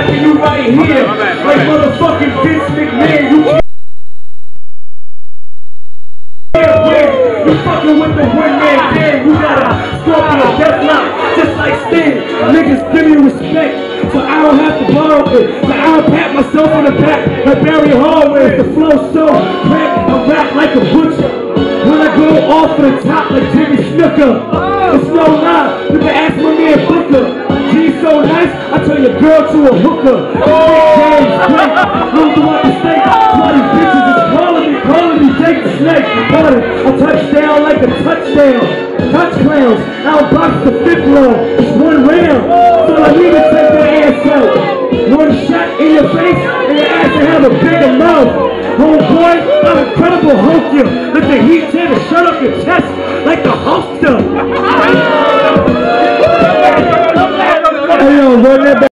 slapping you right here. Like motherfucking Vince McMahon, you. You fucking with the one man band, you got a scorpion death lock, just like Sting. Niggas give me respect, so I don't have to borrow it. So I don't pat myself on the back like Barry Horowitz. The flow so crack, I rap like a butcher. When I go off the top like Jimmy Snuka, nice, I turn your girl to a hooker. Oh. James Drake, run throughout the state. 20 bitches is calling me, calling me Jake the Snake. Got a touchdown like a touchdown. Touch clowns, I'll box the fifth row. It's one round, so I need to take that ass out. One shot in your face, and your ass will have a bigger mouth. Homeboy, I'm incredible Hulk you. Let the heat tear the shut up your chest like a Hulkster. Lord